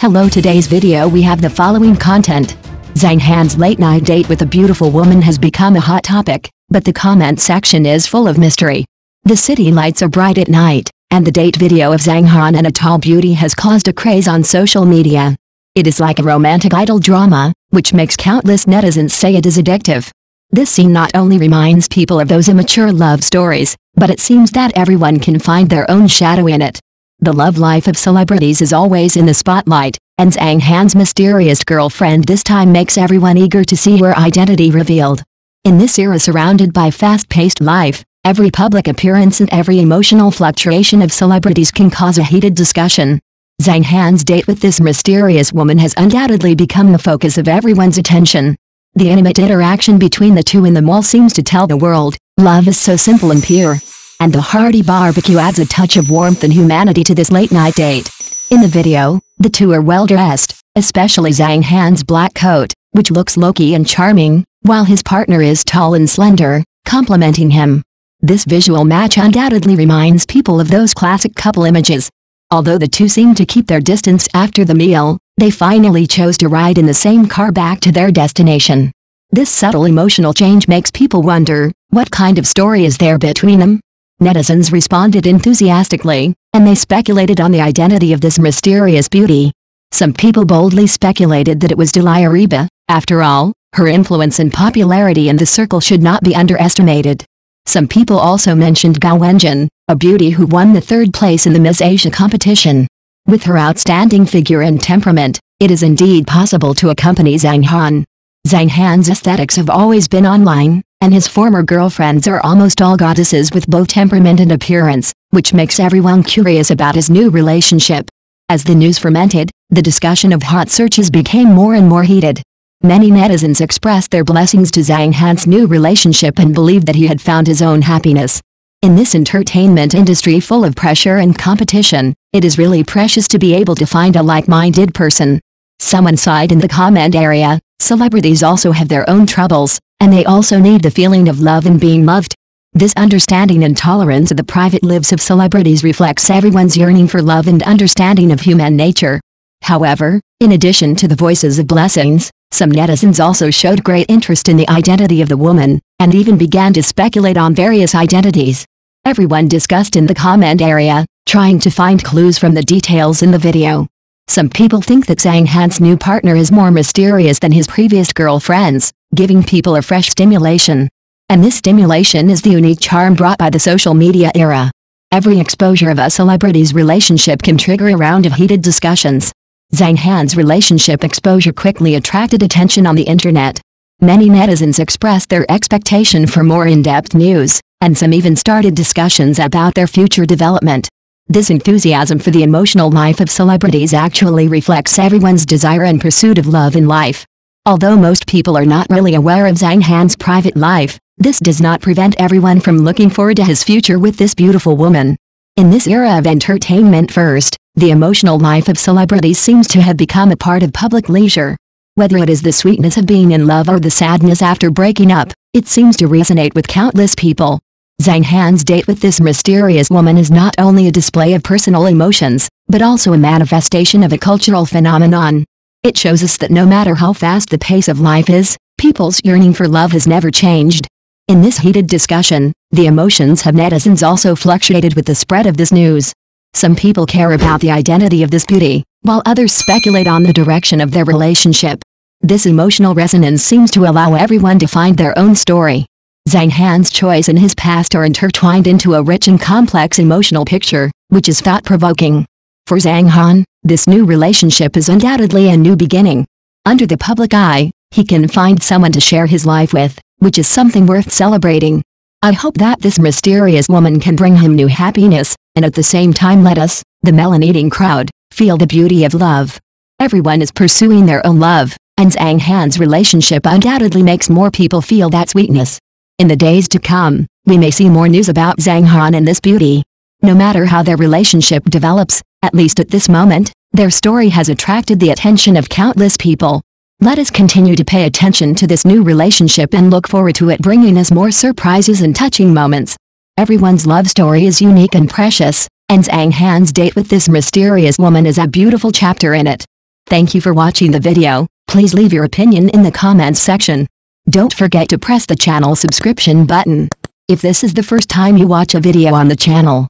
Hello today's video we have the following content. Zhang Han's late night date with a beautiful woman has become a hot topic, but the comment section is full of mystery. The city lights are bright at night, and the date video of Zhang Han and a tall beauty has caused a craze on social media. It is like a romantic idol drama, which makes countless netizens say it is addictive. This scene not only reminds people of those immature love stories, but it seems that everyone can find their own shadow in it. The love life of celebrities is always in the spotlight, and Zhang Han's mysterious girlfriend this time makes everyone eager to see her identity revealed. In this era surrounded by fast-paced life, every public appearance and every emotional fluctuation of celebrities can cause a heated discussion. Zhang Han's date with this mysterious woman has undoubtedly become the focus of everyone's attention. The intimate interaction between the two in the mall seems to tell the world, love is so simple and pure and the hearty barbecue adds a touch of warmth and humanity to this late-night date. In the video, the two are well-dressed, especially Zhang Han's black coat, which looks low-key and charming, while his partner is tall and slender, complimenting him. This visual match undoubtedly reminds people of those classic couple images. Although the two seem to keep their distance after the meal, they finally chose to ride in the same car back to their destination. This subtle emotional change makes people wonder, what kind of story is there between them? Netizens responded enthusiastically, and they speculated on the identity of this mysterious beauty. Some people boldly speculated that it was Dilireba, after all, her influence and popularity in the circle should not be underestimated. Some people also mentioned Gao Wenjun, a beauty who won the third place in the Miss Asia competition. With her outstanding figure and temperament, it is indeed possible to accompany Zhang Han. Zhang Han's aesthetics have always been online, and his former girlfriends are almost all goddesses with both temperament and appearance, which makes everyone curious about his new relationship. As the news fermented, the discussion of hot searches became more and more heated. Many netizens expressed their blessings to Zhang Han's new relationship and believed that he had found his own happiness. In this entertainment industry full of pressure and competition, it is really precious to be able to find a like-minded person. Someone sighed in the comment area, celebrities also have their own troubles, and they also need the feeling of love and being loved. This understanding and tolerance of the private lives of celebrities reflects everyone's yearning for love and understanding of human nature. However, in addition to the voices of blessings, some netizens also showed great interest in the identity of the woman, and even began to speculate on various identities. Everyone discussed in the comment area, trying to find clues from the details in the video. Some people think that Zhang Han's new partner is more mysterious than his previous girlfriends, giving people a fresh stimulation. And this stimulation is the unique charm brought by the social media era. Every exposure of a celebrity's relationship can trigger a round of heated discussions. Zhang Han's relationship exposure quickly attracted attention on the internet. Many netizens expressed their expectation for more in-depth news, and some even started discussions about their future development. This enthusiasm for the emotional life of celebrities actually reflects everyone's desire and pursuit of love in life. Although most people are not really aware of Zhang Han's private life, this does not prevent everyone from looking forward to his future with this beautiful woman. In this era of entertainment first, the emotional life of celebrities seems to have become a part of public leisure. Whether it is the sweetness of being in love or the sadness after breaking up, it seems to resonate with countless people. Zhang Han's date with this mysterious woman is not only a display of personal emotions, but also a manifestation of a cultural phenomenon. It shows us that no matter how fast the pace of life is, people's yearning for love has never changed. In this heated discussion, the emotions of netizens also fluctuated with the spread of this news. Some people care about the identity of this beauty, while others speculate on the direction of their relationship. This emotional resonance seems to allow everyone to find their own story. Zhang Han's choice and his past are intertwined into a rich and complex emotional picture, which is thought-provoking. For Zhang Han, this new relationship is undoubtedly a new beginning. Under the public eye, he can find someone to share his life with, which is something worth celebrating. I hope that this mysterious woman can bring him new happiness, and at the same time let us, the melon-eating crowd, feel the beauty of love. Everyone is pursuing their own love, and Zhang Han's relationship undoubtedly makes more people feel that sweetness. In the days to come, we may see more news about Zhang Han and this beauty. No matter how their relationship develops, at least at this moment, their story has attracted the attention of countless people. Let us continue to pay attention to this new relationship and look forward to it bringing us more surprises and touching moments. Everyone's love story is unique and precious, and Zhang Han's date with this mysterious woman is a beautiful chapter in it. Thank you for watching the video. Please leave your opinion in the comments section. Don't forget to press the channel subscription button. If this is the first time you watch a video on the channel,